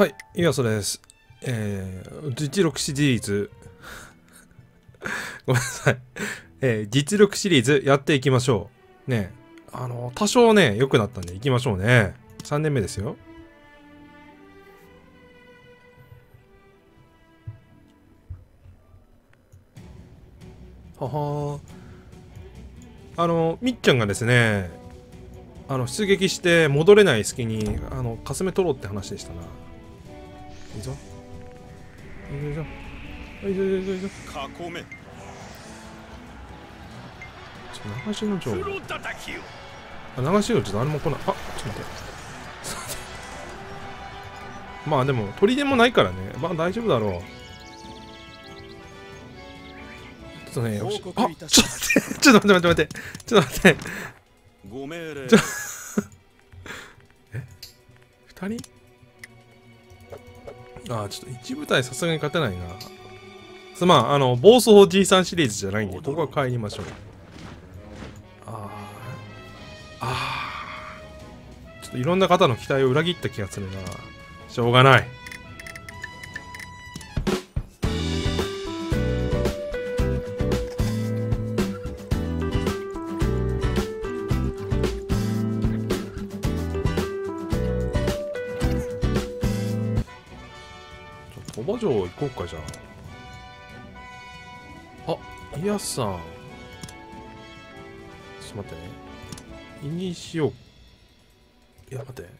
はい、いや、それです。えー、実力シリーズ、ごめんなさい。えー、実力シリーズやっていきましょう。ね、あの、多少ね、良くなったんでいきましょうね。3年目ですよ。ははあの、みっちゃんがですね、あの、出撃して戻れない隙に、あの、かすめ取ろうって話でしたな。いいぞ。いいぞいいぞ。いいぞいいぞいいぞ。囲めちょ流しの城。あ流しの城誰も来ない。あ、ちょっと待って。まあでも、砦もないからね。まあ大丈夫だろう。ちょっとね、あ、ちょしっと待って、ちょっと待って待って待って。ちょっと待って。ご命令ちょ二人？ああ、ちょっと一部隊さすがに勝てないな。すまん、あの、暴走じいさんシリーズじゃないんで、ここは帰りましょう。ああ。ああ。ちょっといろんな方の期待を裏切った気がするな。しょうがない。さん。ちょっと待ってね。イニしよういや待って。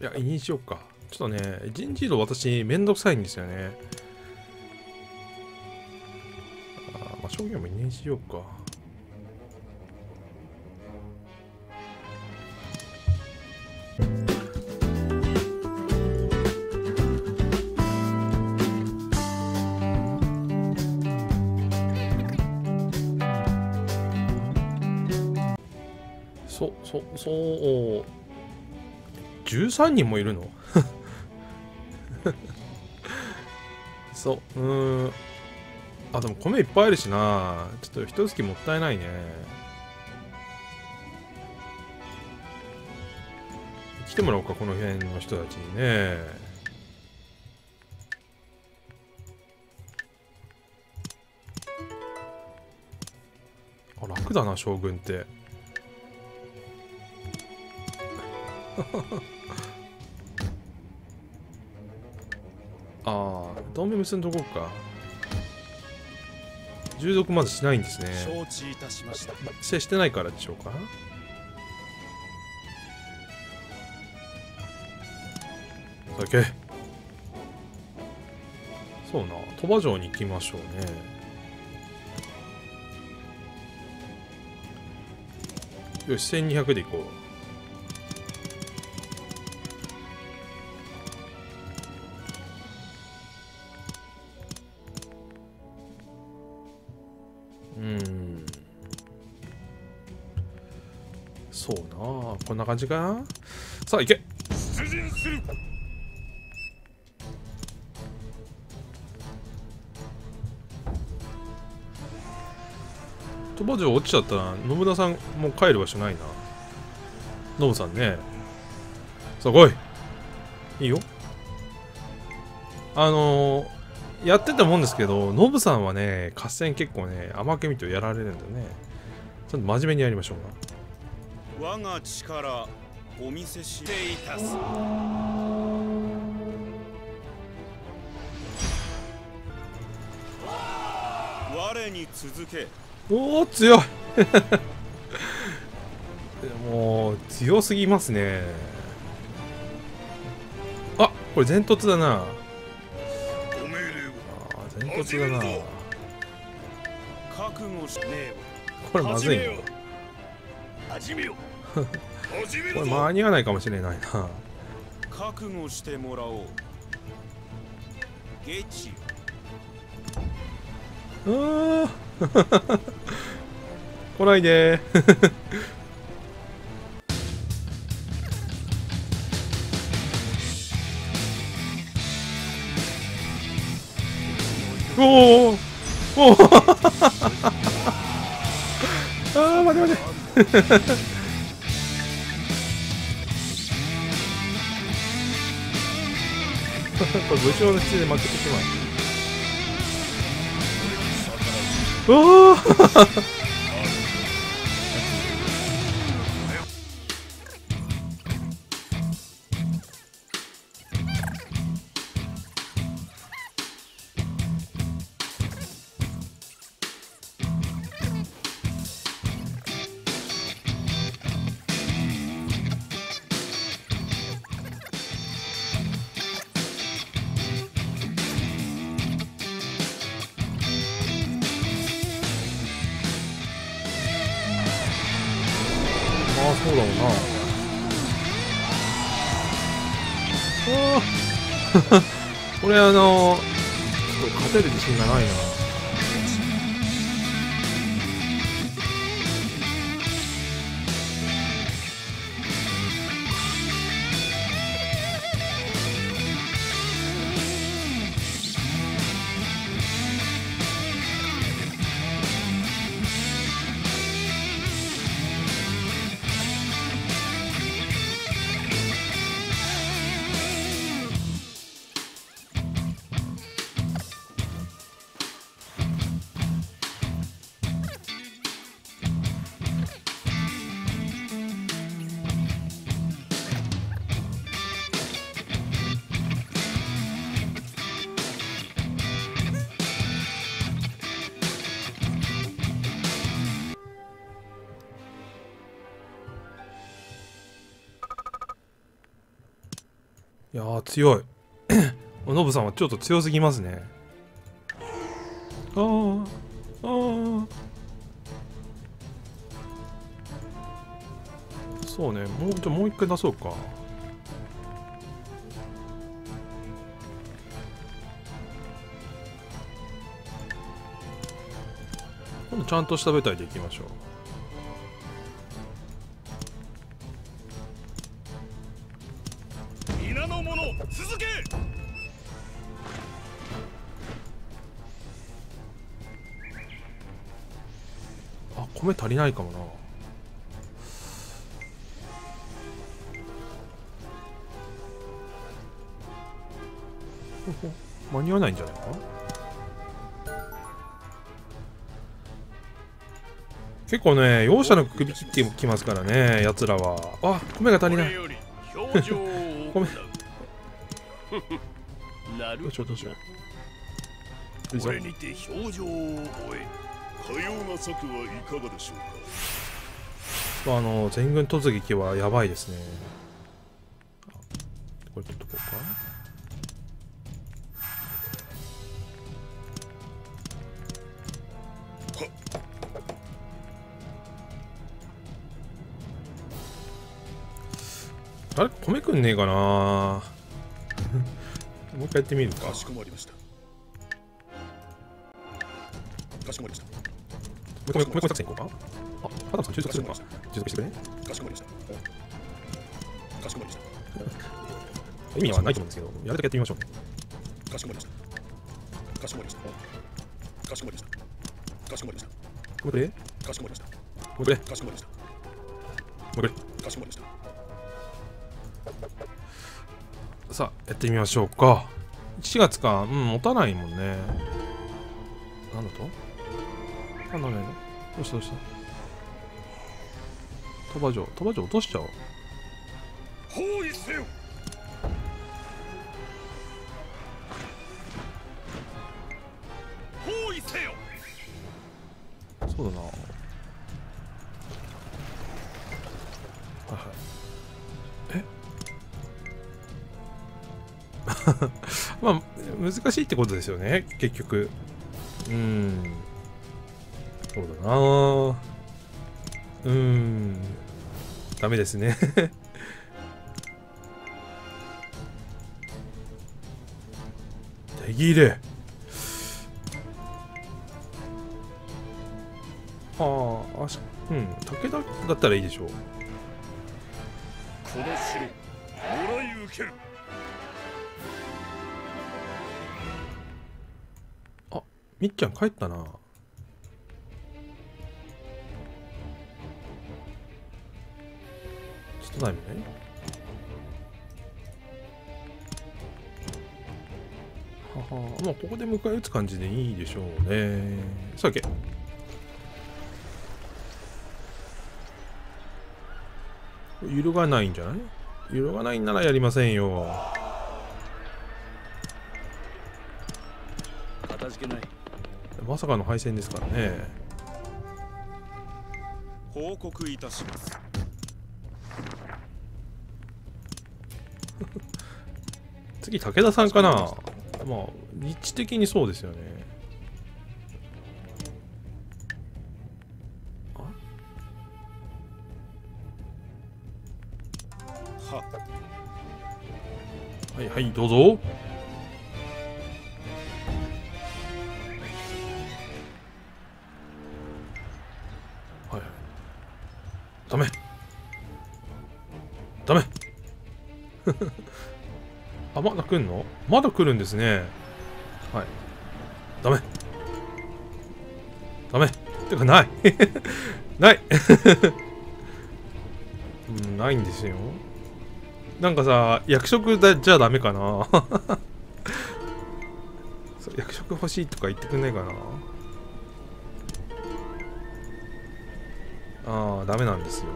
いやイニしようか。ちょっとね人事異動私めんどくさいんですよね。あまあ商業もイニしようか。そ、う、13人もいるの？そう、うん。あ、でも米いっぱいあるしな。ちょっと一月もったいないね。来てもらおうか、この辺の人たちにね。あ、楽だな、将軍って。ああ、同盟結んどこうか。従属まずしないんですね。承知いたしました接してないからでしょうか。だけ。そうな、鳥羽城に行きましょうね。よし、1200で行こう。うこんな感じかな？さあ行け。出陣する。鳥羽城落ちちゃったら信田さんもう帰る場所ないな。ノブさんね。さあ来い。いいよ。あのーやってたもんですけどノブさんはね合戦結構ね甘けみとやられるんだよね。ちょっと真面目にやりましょうな我が力お見せしていたす。我に続け。おお強い。もう強すぎますね。あこれ全突だな。ご命令あー全突だな。覚悟しねえこれまずいな。始めよ これ間に合わないかもしれないな。覚悟してもらおう。ゲチ。うー 来ないで。おおおおあー待て待てこれ武将の質で負けてしまう。うわあのちょっと勝てる自信がないな。強い。ノブさんはちょっと強すぎますね。あーあー。そうね。もうじゃあもう一回出そうか。今度ちゃんとした舞台でいきましょう米足りないかもな。ほ ほ間に合わないんじゃないか？結構ね容赦なく首切ってきますからねやつらは。あ米が足りない。これより表情をごめん行うなるどうしようどうしよういいぞこれにて表情を終えな策はいかがでしょうか？あの全軍突撃はやばいですね。あこれ取っとこうか。あれ？米くんねえかな？もう一回やってみるか。かしこまりました。かしこまりまし米米米作戦いこうか？あパタさん収束するのか収束してくれ。たかしこまりました。かしこまりまし 意味はないと思うんですけどやるだけやってみましょう。たかしこまりました。かしこまりました。かしこまりました。かしこまりました。もうくれもかしこまりました。うくれもかしこまりました。うくれかしこまりました。さあやってみましょうか。7月かうん持たないもんね。なんだと？なんどうしたどうした？鳥羽城。鳥羽城落としちゃおう？包囲せよ。包囲せよ。そうだな。はいはい。え？まあ難しいってことですよね結局。うんそうだな。うん。ダメですね。手切れ。ああ、あしうん、武田だったらいいでしょう。この城もらい受ける。みっちゃん帰ったな。ちょっとタイムね。あまあここで迎え撃つ感じでいいでしょうね。さあけ？揺るがないんじゃない？揺るがないんならやりませんよ。まさかの敗戦ですからね。報告いたします次武田さんかな？まあ立地的にそうですよね。ははいはいどうぞ。はいはい。ダメ。ダメあまだ来んの？まだ来るんですね。はい。ダメ。ダメ。てかない。ない。うんないんですよ。なんかさ役職だじゃダメかな？役職欲しいとか言ってくんないかな？ああダメなんですよね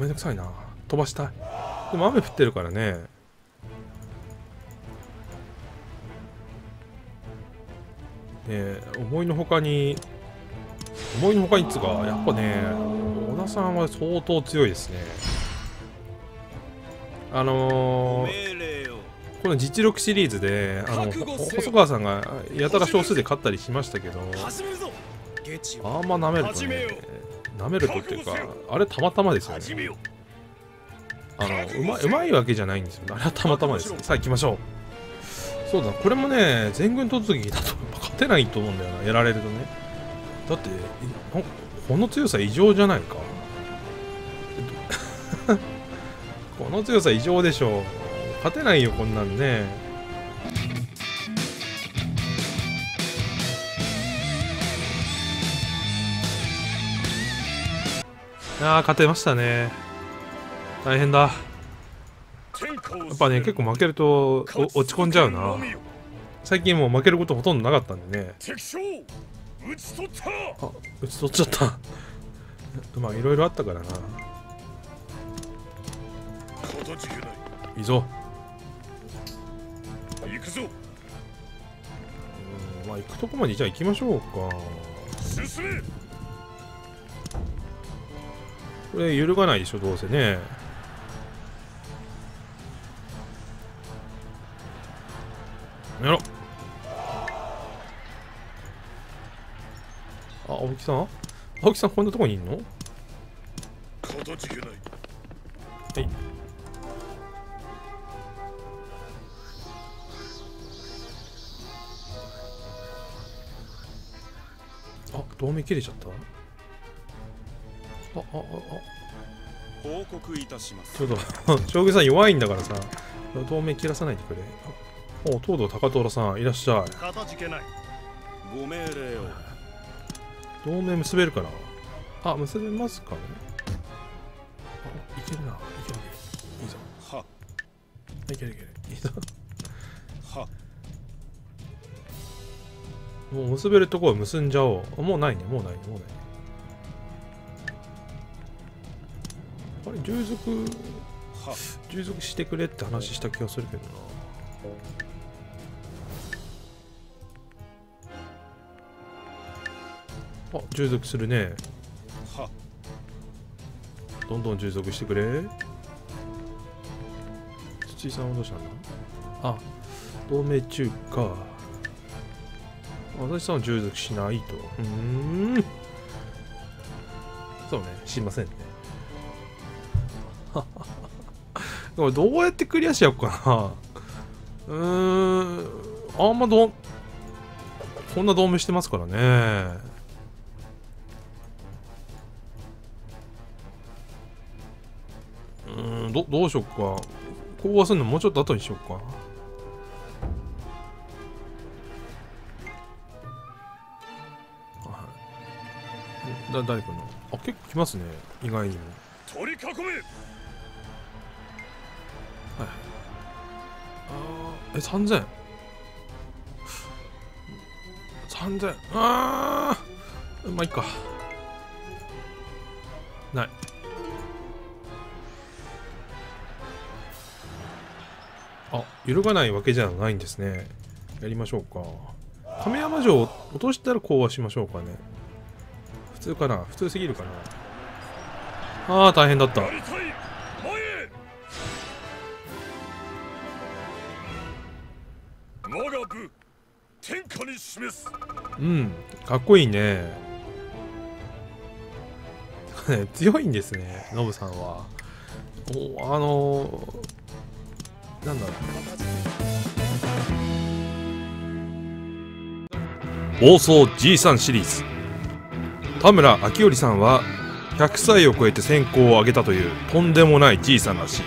めんどくさいな。飛ばしたい。でも雨降ってるからね。えー思いのほかに思いのほかにっつうかやっぱね小田さんは相当強いですね。あのー、この実力シリーズであの細川さんがやたら少数で勝ったりしましたけどあんま舐めるとね舐めるとっていうかあれたまたまですよね。あのうまうまいわけじゃないんですよ。あれはたまたまですさあ行きましょう。そうだこれもね全軍突撃だと勝てないと思うんだよなやられるとね。だってこの強さ異常じゃないか。この強さ異常でしょう。勝てないよこんなんね。ああ勝てましたね。大変だ。やっぱね結構負けるとお落ち込んじゃうな。最近もう負けることほとんどなかったんでね。あ打ち取っちゃった。まあいろいろあったからな。い。いいぞ行くぞ。うんまあ行くとこまでじゃあ行きましょうか。進めこれ揺るがないでしょどうせね。やろ。あ青木さん？青木さんこんなとこにいんの？はい。あ同盟切れちゃった？ああああ報告いたします。ちょっと 将棋さん弱いんだからさ同盟切らさないでくれ。あお東堂高虎さんいらっしゃい。かたじけない。ご命令を。同盟結べるかなあ結べますかね。あいけるな。いける。いけるいいぞ。は。いけるいける。いいぞ。は。もう結べるとこは結んじゃおう。あもうないね。もうないね。もうないねれ従属従属してくれって話した気がするけどな。あ従属するね。どんどん従属してくれ。土井さんはどうしたんだ？あ同盟中か私さんは従属しないと。うん。そうねしませんどうやってクリアしようかな。うーんあんまどんこんな同盟してますからね。うんどどうしよっか。講和するのもうちょっと後にしよっか。はい。だ誰来るのあ結構来ますね。意外にも。取り囲め。え3000 3000あー。まあいいか。ない。あ揺るがないわけじゃないんですね。やりましょうか。亀山城を落としたらこうはしましょうかね。普通かな。普通すぎるかな。あー大変だった。うん。かっこいいね。強いんですねノブさんは。おあのー、なんだろう。暴走 G3 シリーズ。田村明頼さんは100歳を超えて選考を上げたというとんでもない G さんらしい。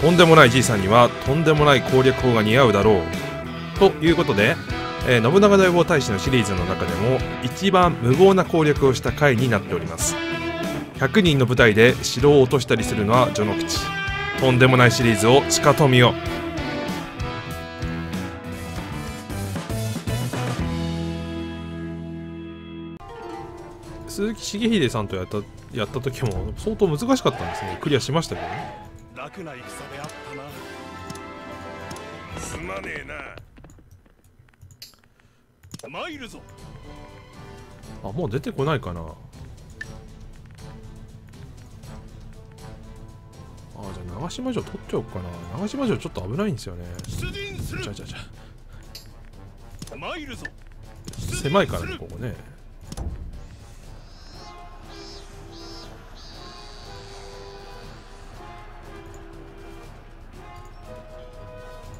とんでもない G さんにはとんでもない攻略法が似合うだろう。ということで、えー信長大王大使のシリーズの中でも一番無謀な攻略をした回になっております。100人の舞台で城を落としたりするのは序の口。とんでもないシリーズを地下と見よ鈴木茂秀さんとやったやった時も相当難しかったんですね。クリアしましたけどね。楽な戦であったな。すまねえな。参るぞ。あもう出てこないかな。あじゃあ長島城取っちゃおうかな。長島城ちょっと危ないんですよね。じゃあじゃあじゃ参るぞ。あ狭いからねここね。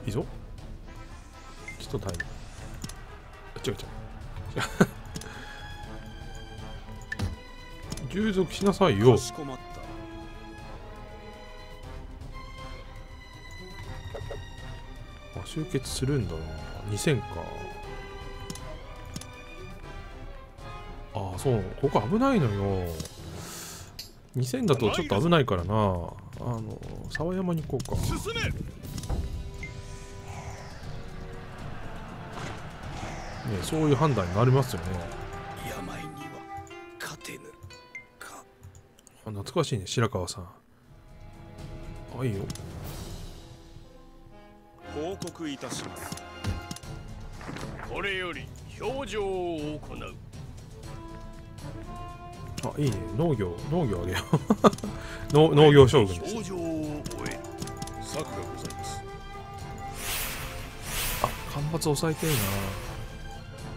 いいぞ。ちょっとタイムあ違う違う。違 う従属しなさいよ。あ集結するんだな。2000か。ああそう。ここ危ないのよ。2000だとちょっと危ないからな。あの沢山に行こうかねそういう判断になりますよね。病には勝てぬか。あ懐かしいね白川さん。あいいよ。報告いたします。これより表情を行う。あいいね。農業農業あげよう。農農業将軍です表情を終え策がございます。あ干ばつ抑えてえな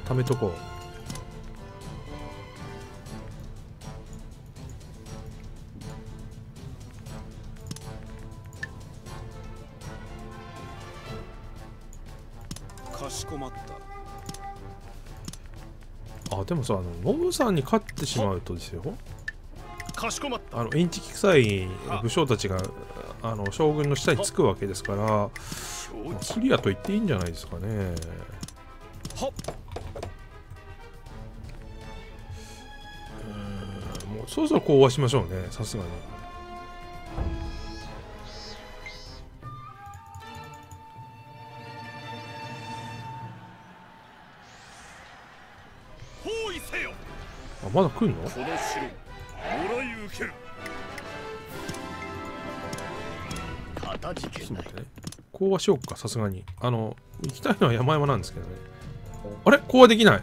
貯めとこう。かしこまった。あでもさあのノブさんに勝ってしまうとですよ。かしこまった。あのインチキ臭い武将たちがあの将軍の下につくわけですからまあクリアと言っていいんじゃないですかね。はっそろそろ講和しましょうね。さすがに。あまだ来んの？この城もらい受ける。ちょっと待ってね。講和しようかさすがに。あの行きたいのは山々なんですけどね。あれ？講和できない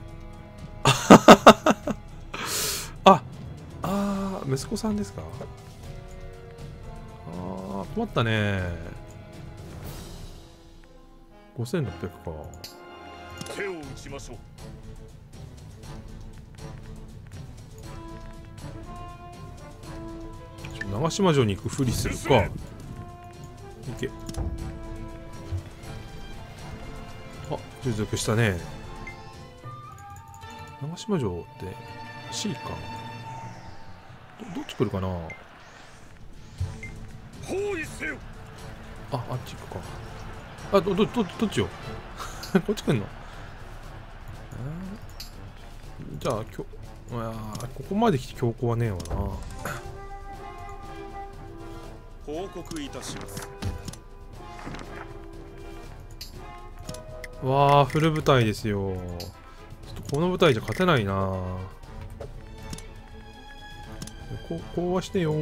息子さんですか？あー困ったね。5600か。手を打ちましょう。長島城に行くふりするか。いけ。あ従属したね。長島城って C か来るかな？ああっち行くか。あどどどどっちよ？こっち来んの？あじゃあきょいやーここまで来て強行はねえわな。報告いたします。わあフル舞台ですよ。ちょっとこの舞台じゃ勝てないなこうこうはしてよ。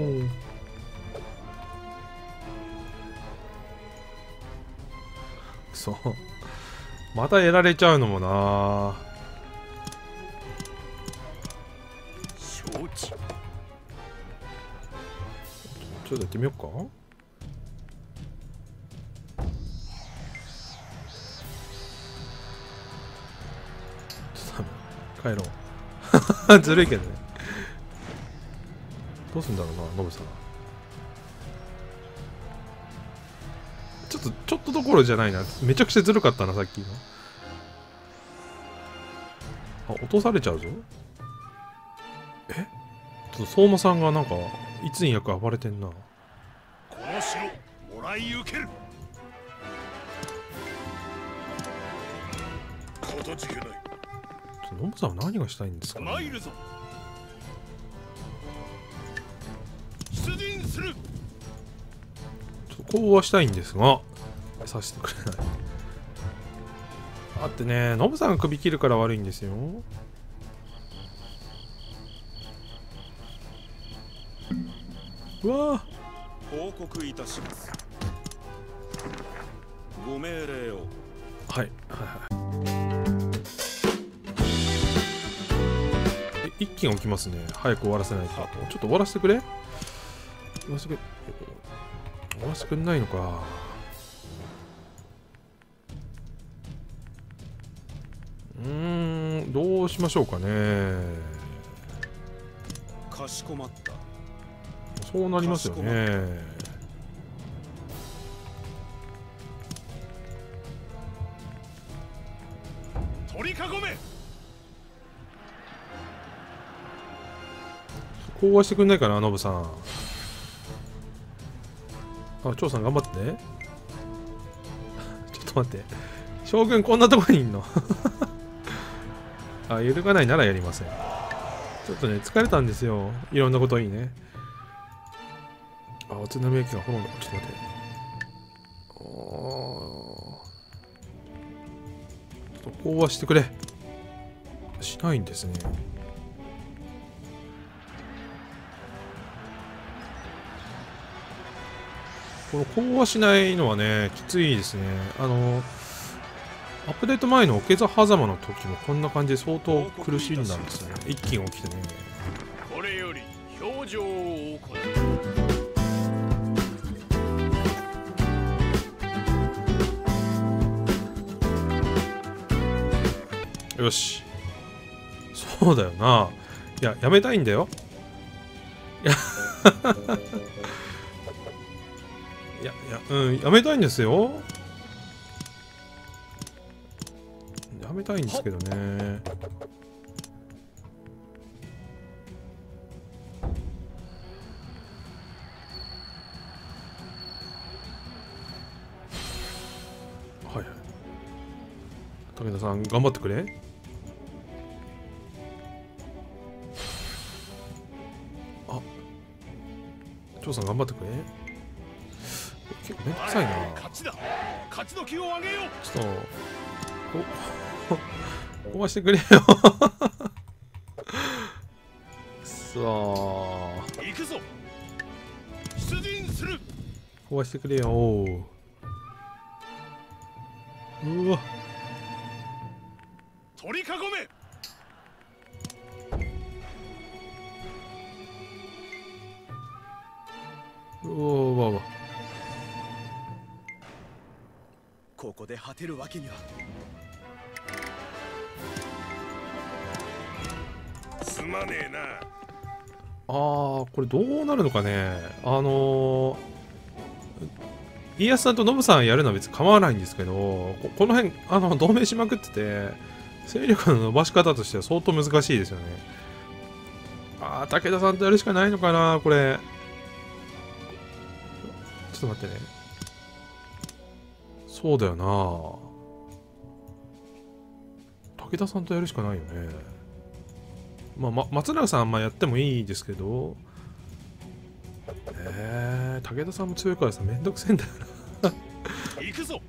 くそまたやられちゃうのもな。承知。ちょっとやってみようか。ちょっとダメ帰ろう。ずるいけどねどうすんだろうなノブさん。ちょっとちょっとどころじゃないな。めちゃくちゃずるかったなさっきの。あ落とされちゃうぞ。え？ちょっと相馬さんがなんかいつに役暴れてんな。この城もらい受ける。ちょっとノブさんは何がしたいんですかね。参るぞ出陣する。ちょっとこうはしたいんですがさせてくれない。だってねノブさんが首切るから悪いんですよ。うわ。報告いたします。ご命令を。ーはい。はいはい。え一気が起きますね。早く終わらせないと。ちょっと終わらせてくれ終わらせてくれ終わらせてくんないのか。うーんどうしましょうかね。かしこまった。そうなりますよね。取り囲め。こうはしてくんないかなノブさんあ張さん頑張ってね。ちょっと待って。将軍こんなとこにいんの？あ揺るがないならやりません。ちょっとね疲れたんですよ。いろんなこといいね。あお津波駅が炎だ。ちょっと待って。あー。ちょっとこうはしてくれ。しないんですね。このこうしないのはねきついですね。あのアップデート前の桶座狭間の時もこんな感じで相当苦しんだんですよね。一気に起きてね。これより表情を行うよし。そうだよな。いややめたいんだよ。いや。うんやめたいんですよ。やめたいんですけどね。はいはい。武田さん頑張ってくれ。あ張さん頑張ってくれ。結構めんどくさいな。勝ちだ。勝ちの気を上げよう。ちょっとこ こうしてくれよ。さあ行くぞ。出陣する。こうしてくれよ。うわで果てるわけには。すまねえな。あーこれどうなるのかね。あのー家康さんとノブさんやるのは別に構わないんですけどここの辺あの同盟しまくってて勢力の伸ばし方としては相当難しいですよね。あー武田さんとやるしかないのかなこれ。ちょっと待ってねそうだよな。武田さんとやるしかないよね。まあ、ま、松永さんあんまやってもいいですけど。えー、武田さんも強いからさめんどくせえんだよな。行くぞ。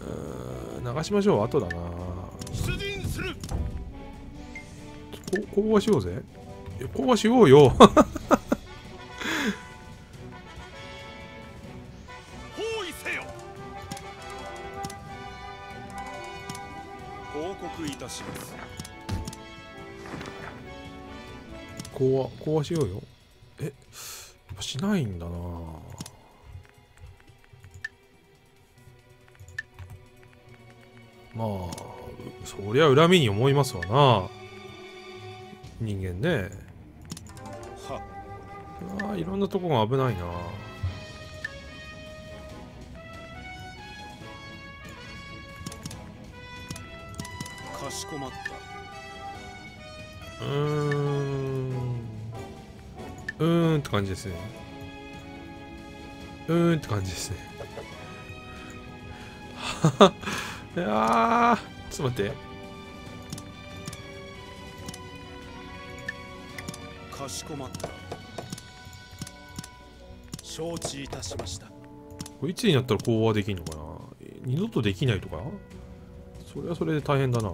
うーん流しましょう後だな。出陣する。こ講和しようぜ。いや講和しようよ講和講和しようよ。えやっぱしないんだな。まあうそりゃ恨みに思いますわな。人間ね。は。あーいろんなとこが危ないな。かしこまった。うーんうーんって感じですね。うーんって感じですね。は はいやーちょっと待って。かしこまった。承知いたしました。これいつになったら講和できんのかな？二度とできないとか？それはそれで大変だな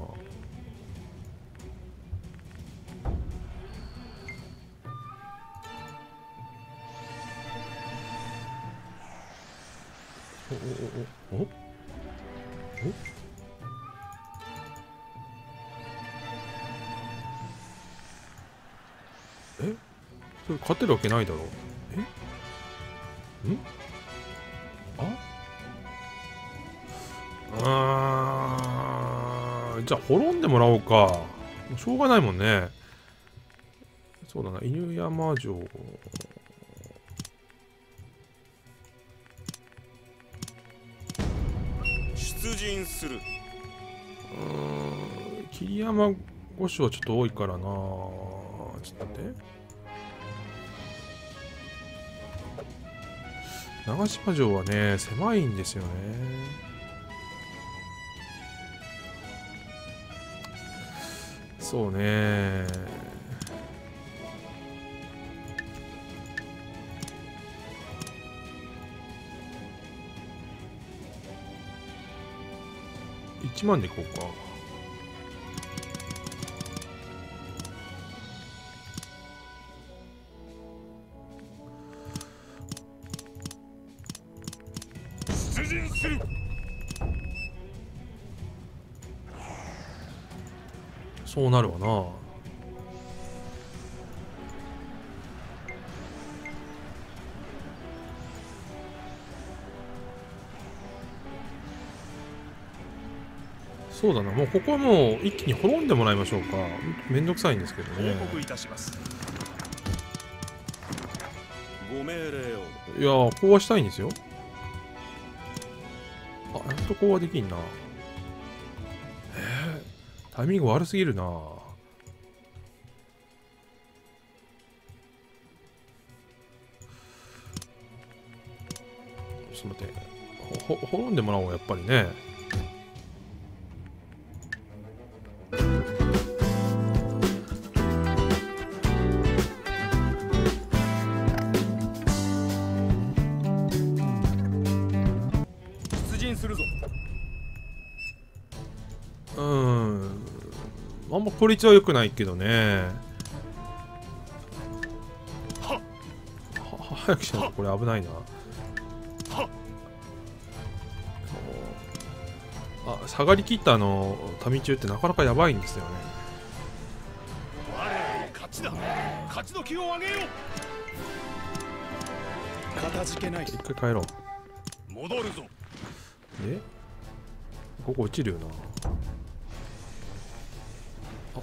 るわけないだろ。え？ん？あ？あーじゃあ滅んでもらおうか。しょうがないもんね。そうだな犬山城。出陣する。うーん桐山御所はちょっと多いからな。ちょっと待って長島城はね狭いんですよね。そうね。1万でいこうか。なるわな。そうだな。もうここはもう一気に滅んでもらいましょうか。めんどくさいんですけどね。報告いたします。ご命令を。いやー講和したいんですよ。あやっと講和できんな。えー、タイミング悪すぎるな。ちょっと待って。ほほ滅んでもらおうやっぱりね。効率は良くないけどね。はは早くしないとこれ危ないな。はあ下がりきったあの民中ってなかなかやばいんですよね。勝ちだ。勝ちの気を上げよかたじけない。一回帰ろう。う戻るぞ。でここ落ちるよな。あ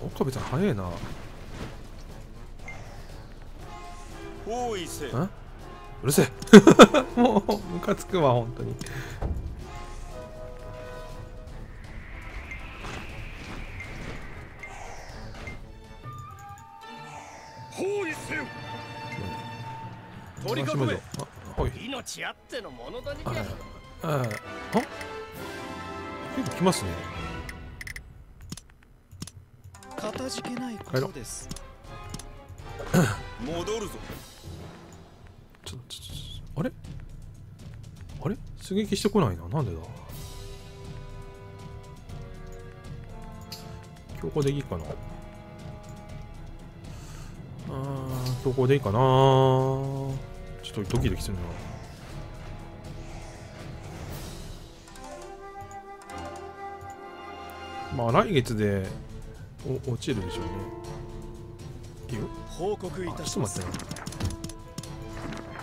岡部さん早いな。包囲せ。んうるせえ。もうムカつくわ本当に。取り囲め。あはい。命あってのあじゃああ結構来ますねかじけないことです。戻るぞ。ちょちょちょあれ？あれ？出撃してこないな。なんでだ？強行でいいかな。あー強行でいいかな。ちょっとドキドキするな。まあ来月でお落ちるでしょうね。いいよ報告いあたします。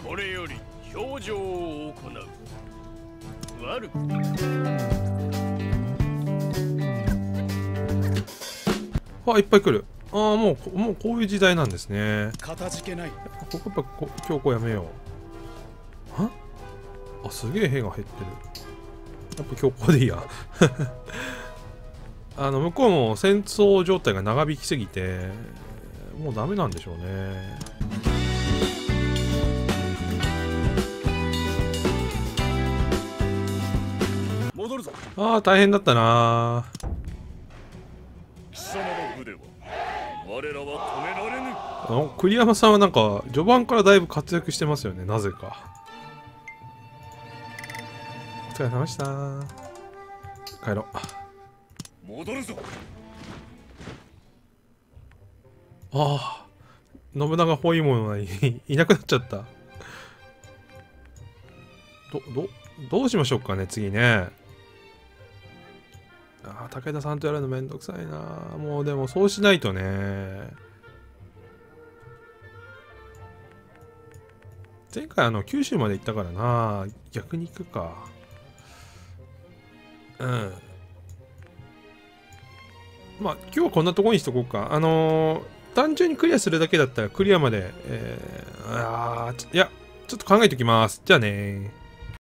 これより表情を行う。悪く。あいっぱい来る。ああもうこもうこういう時代なんですね。かたじけない。ここやっぱこ強行やめよう。は？あすげえ兵が減ってる。やっぱ強行でいいやあの向こうも戦争状態が長引きすぎてもうダメなんでしょうね。戻るぞ。ああ大変だったな。貴様の腕は我らは止められぬ。あの栗山さんはなんか序盤からだいぶ活躍してますよねなぜか。お疲れ様でした。帰ろう戻るぞ。ああ信長包囲網のにい いなくなっちゃった。どどどうしましょうかね次ね。ああ武田さんとやるのめんどくさいな。もうでもそうしないとね。前回あの九州まで行ったからな。逆に行くか。うん。まあ今日はこんなとこにしとこうか。あのー単純にクリアするだけだったらクリアまで、えー、あいやちょっと考えておきます。じゃあね